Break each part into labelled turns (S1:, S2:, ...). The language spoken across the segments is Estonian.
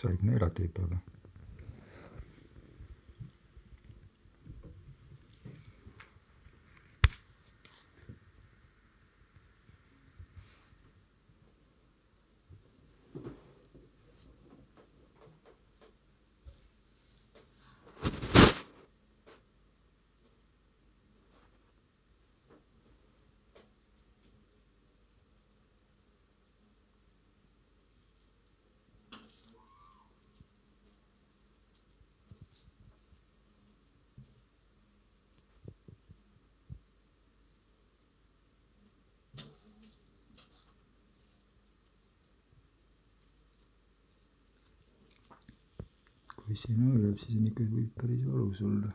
S1: said neelata kui see naerab, siis on ikka, võib päris valus olla.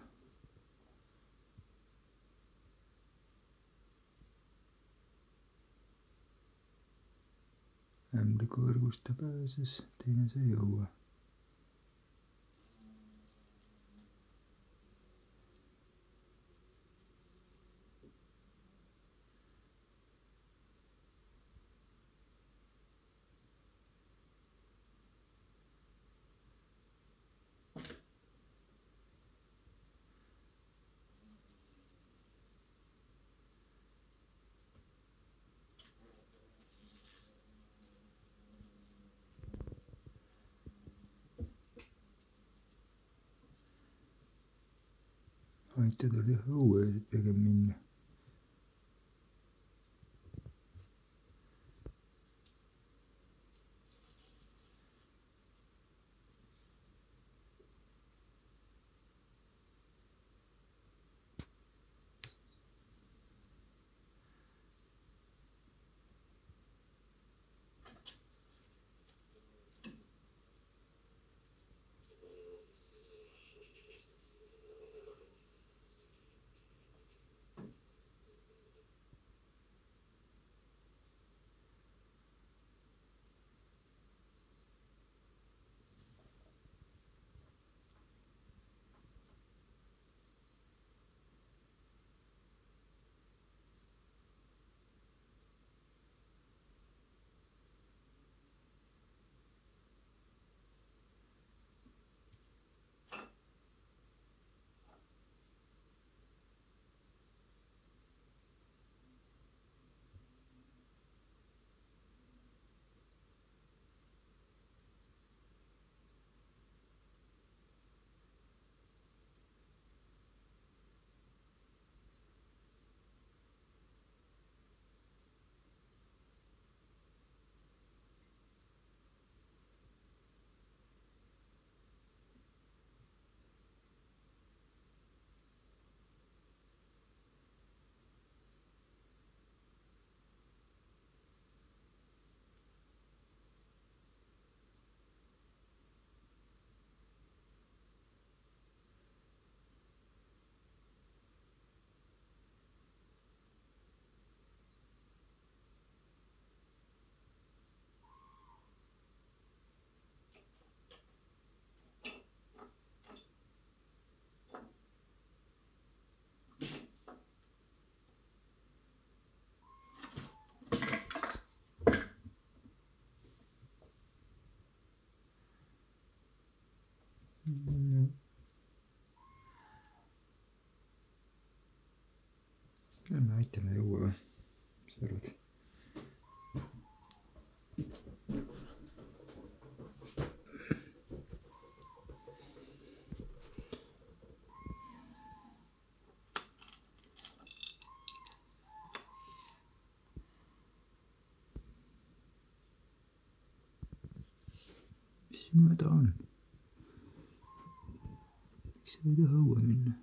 S1: ämbliku võrgust ta pääses, teine sai õue تدري هو أجبر منه. Lähme aitame õue või, mis sa arvad? mis sinu häda on? miks sa ei taha õue minna?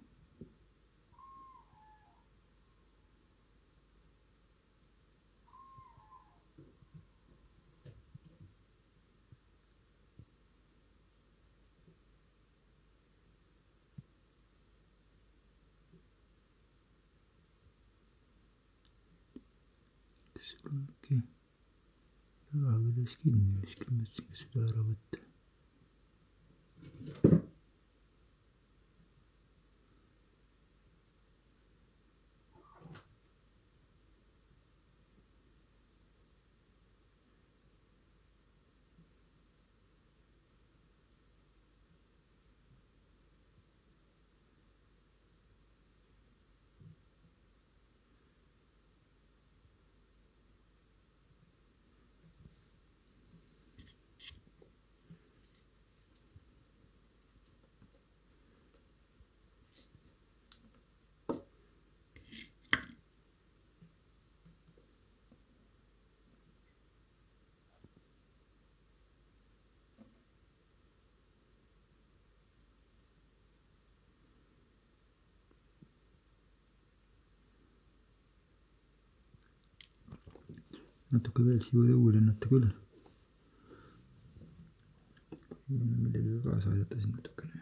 S1: anche la vaga da skinne skinne skinne si da natuke veel siia õue lennata küll. millegagi kaasa aidata siin natukene.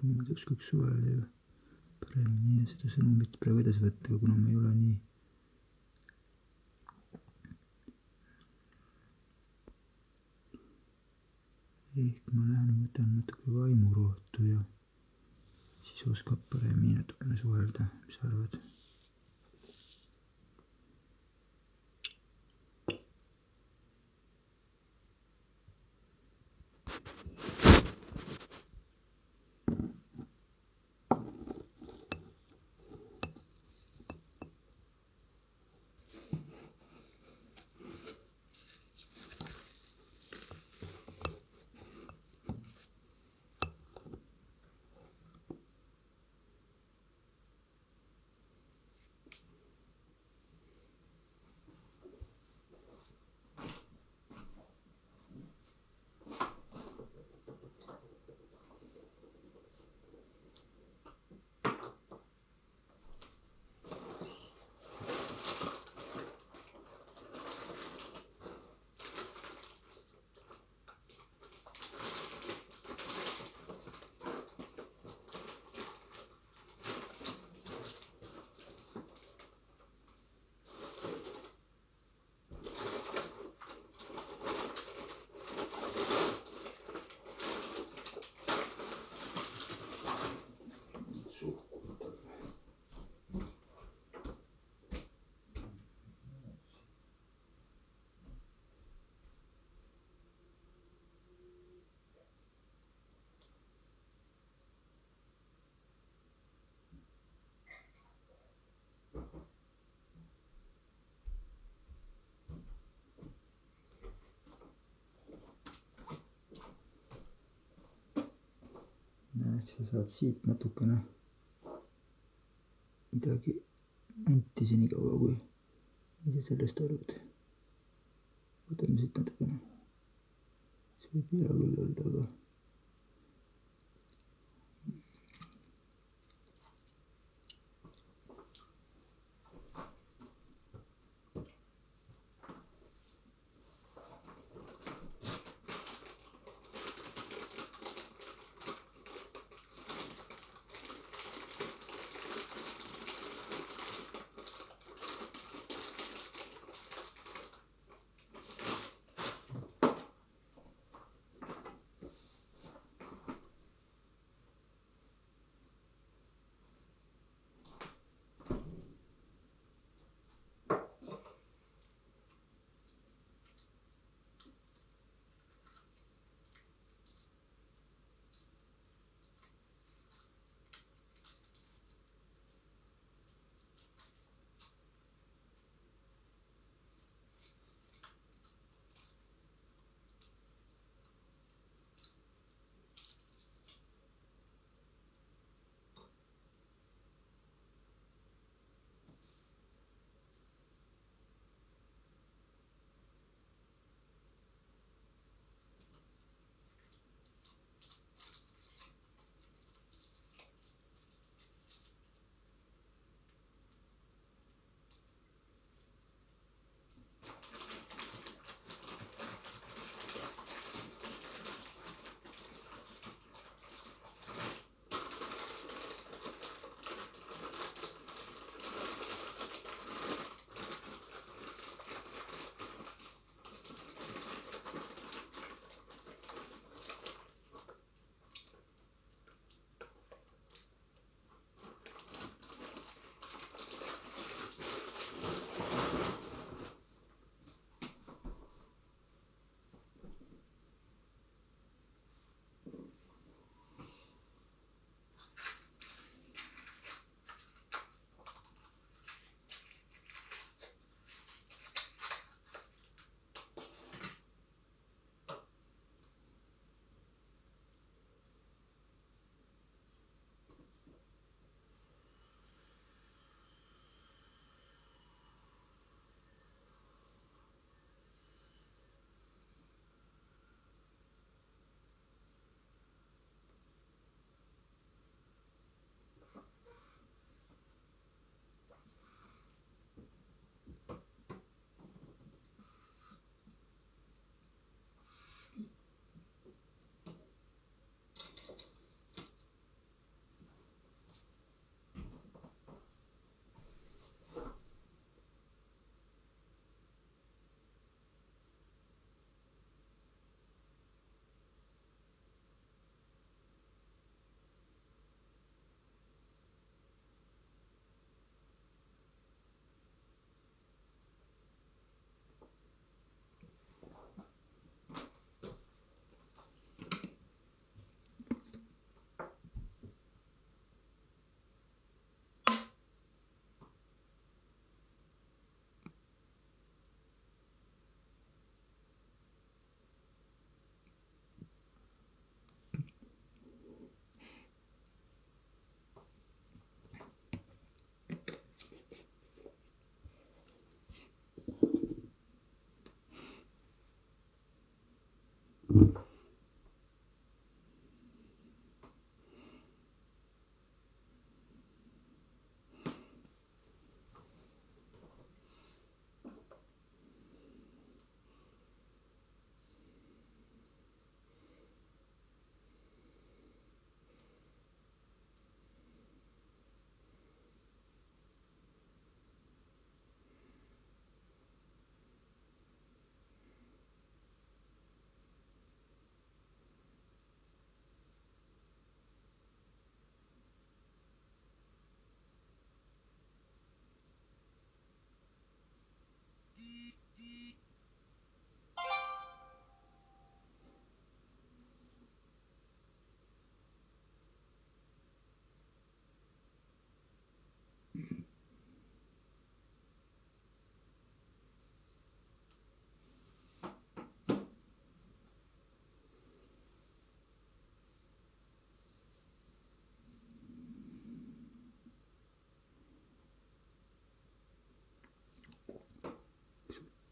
S1: Kui ma ükskord suvel ja paremini seda sõnumit praegu edasi võtta, kuna ma ei ole nii ehk ma lähen võtan natuke vaimurootu ja siis oskab paremini natukene suhelda, mis sa arvad? Sa saad siit natukene midagi anti senikaua, kui, sa sellest arvad? võtame siit natukene. see võib hea küll olla, aga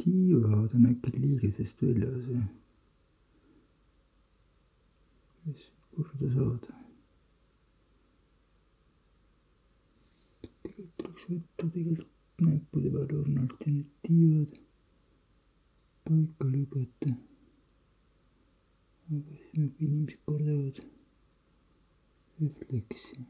S1: tiivad on äkki liigesest väljas või? kuidas korda saada? tegelikult tuleks võtta tegelikult näppude peal õrnalt ja need tiivad paika lükata. aga siis nagu inimesed kardavad refleksi